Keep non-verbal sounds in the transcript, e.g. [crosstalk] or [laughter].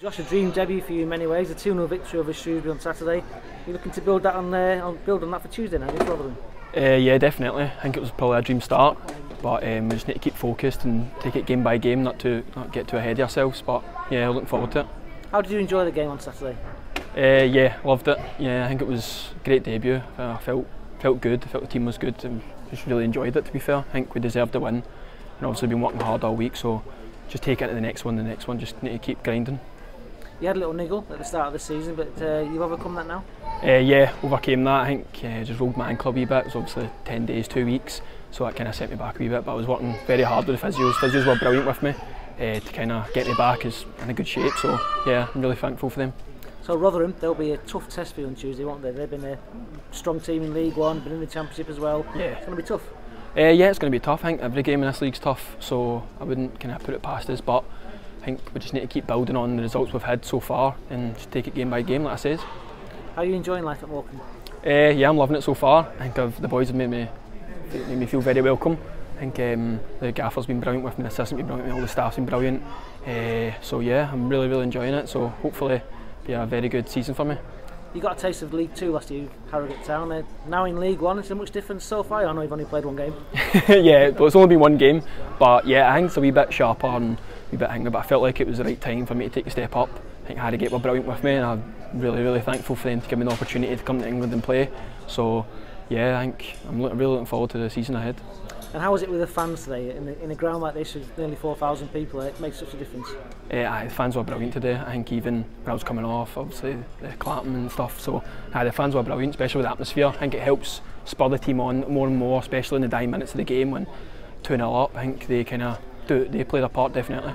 Josh, a dream debut for you in many ways. A 2 0 victory over Shrewsbury on Saturday. You're looking to build that on, uh, on build on that for Tuesday now against Rotherham. Uh, yeah, definitely. I think it was probably a dream start, but um, we just need to keep focused and take it game by game, not to not get too ahead of ourselves. But yeah, looking forward to it. How did you enjoy the game on Saturday? Uh, yeah, loved it. Yeah, I think it was a great debut. Uh, I felt felt good. I felt the team was good, and just really enjoyed it. To be fair, I think we deserved the win, and obviously been working hard all week. So just take it to the next one. The next one, just need to keep grinding. You had a little niggle at the start of the season, but uh, you've overcome that now? Uh, yeah, overcame that. I think uh, just rolled my ankle a wee bit. It was obviously 10 days, two weeks, so that kind of set me back a wee bit. But I was working very hard with the physios. Physios were brilliant with me uh, to kind of get me back as in a good shape. So yeah, I'm really thankful for them. So Rotherham, they'll be a tough test for you on Tuesday, won't they? They've been a strong team in League One, been in the Championship as well. Yeah. It's going to be tough. Uh, yeah, it's going to be tough. I think every game in this league's tough, so I wouldn't kind of put it past us. But I think we just need to keep building on the results we've had so far and just take it game by game, like I says. How are you enjoying life at Morecambe? Uh, yeah, I'm loving it so far. I think I've, the boys have made me made me feel very welcome. I think um, the gaffer's been brilliant with me, the assistant's been brilliant, with me, all the staff's been brilliant. Uh, so yeah, I'm really really enjoying it. So hopefully, be a very good season for me. You got a taste of League Two last year, Harrogate Town. They're now in League One. Is there much difference so far? I know you've only played one game. [laughs] yeah, but it's only been one game. But yeah, I think it's a wee bit sharper and wee bit angry. But I felt like it was the right time for me to take a step up. I think Harrogate were brilliant with me, and I'm really really thankful for them to give me the opportunity to come to England and play. So yeah, I think I'm really looking forward to the season ahead. And how was it with the fans today? In, the, in a ground like this with nearly 4,000 people, it makes such a difference. Uh, the fans were brilliant today. I think even when I was coming off, obviously the clapping and stuff. So uh, the fans were brilliant, especially with the atmosphere. I think it helps spur the team on more and more, especially in the dying minutes of the game when 2 0 up. I think they kind of do they played their part definitely.